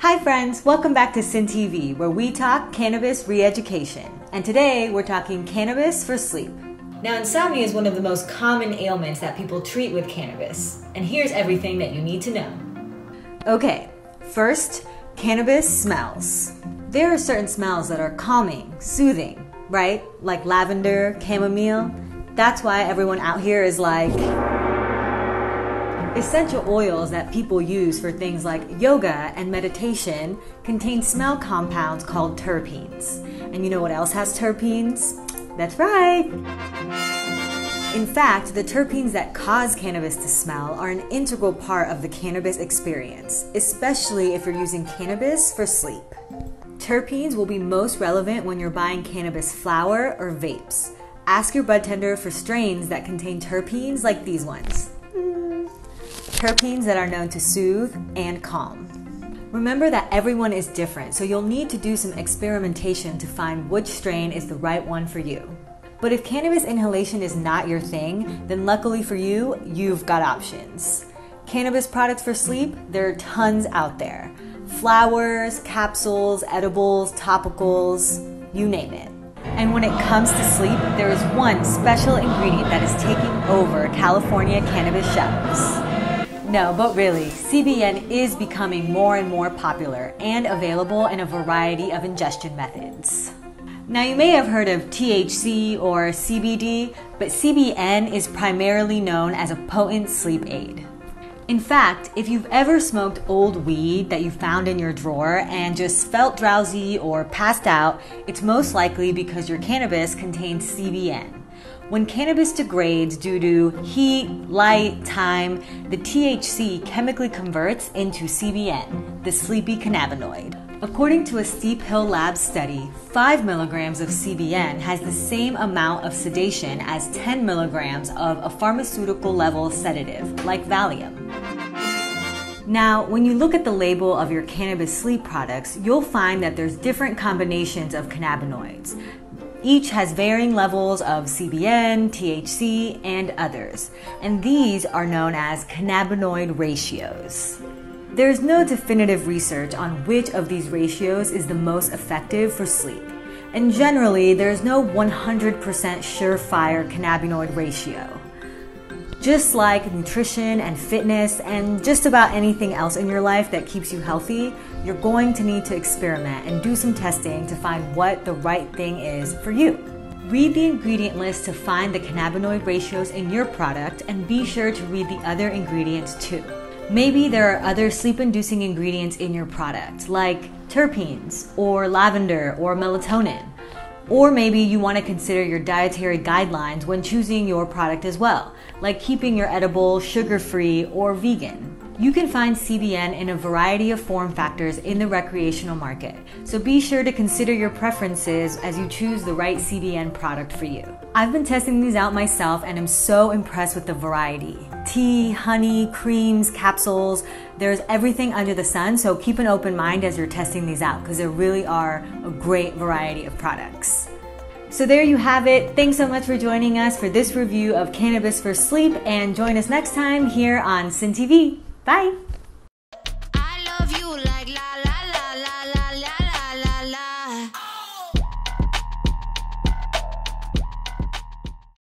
Hi, friends. Welcome back to Cyntivee, where we talk cannabis re education. And today we're talking cannabis for sleep. Now, insomnia is one of the most common ailments that people treat with cannabis. And here's everything that you need to know. Okay, first, cannabis smells. There are certain smells that are calming, soothing, right? Like lavender, chamomile. That's why everyone out here is like, Essential oils that people use for things like yoga and meditation contain smell compounds called terpenes. And you know what else has terpenes? That's right! In fact, the terpenes that cause cannabis to smell are an integral part of the cannabis experience, especially if you're using cannabis for sleep. Terpenes will be most relevant when you're buying cannabis flower or vapes. Ask your bud tender for strains that contain terpenes like these ones terpenes that are known to soothe and calm. Remember that everyone is different, so you'll need to do some experimentation to find which strain is the right one for you. But if cannabis inhalation is not your thing, then luckily for you, you've got options. Cannabis products for sleep, there are tons out there flowers, capsules, edibles, topicals, you name it. And when it comes to sleep, there is one special ingredient that is taking over California cannabis shelves. No, but really, CBN is becoming more and more popular and available in a variety of ingestion methods. Now, you may have heard of THC or CBD, but CBN is primarily known as a potent sleep aid. In fact, if you've ever smoked old weed that you found in your drawer and just felt drowsy or passed out, it's most likely because your cannabis contains CBN. When cannabis degrades due to heat, light, time, the THC chemically converts into CBN, the sleepy cannabinoid. According to a Steep Hill Lab study, 5 milligrams of CBN has the same amount of sedation as 10 milligrams of a pharmaceutical level sedative, like Valium. Now, when you look at the label of your cannabis sleep products, you'll find that there's different combinations of cannabinoids. Each has varying levels of CBN, THC, and others, and these are known as cannabinoid ratios. There's no definitive research on which of these ratios is the most effective for sleep, and generally, there's no 100% surefire cannabinoid ratio. Just like nutrition and fitness and just about anything else in your life that keeps you healthy, you're going to need to experiment and do some testing to find what the right thing is for you. Read the ingredient list to find the cannabinoid ratios in your product and be sure to read the other ingredients too. Maybe there are other sleep inducing ingredients in your product, like terpenes, or lavender, or melatonin. Or maybe you want to consider your dietary guidelines when choosing your product as well, like keeping your edible sugar free or vegan. You can find CBN in a variety of form factors in the recreational market, so be sure to consider your preferences as you choose the right CBN product for you. I've been testing these out myself and am so impressed with the variety. Tea, honey, creams, capsules, there's everything under the sun, so keep an open mind as you're testing these out because there really are a great variety of products. So there you have it. Thanks so much for joining us for this review of Cannabis for Sleep and join us next time here on Cyntivee. Bye.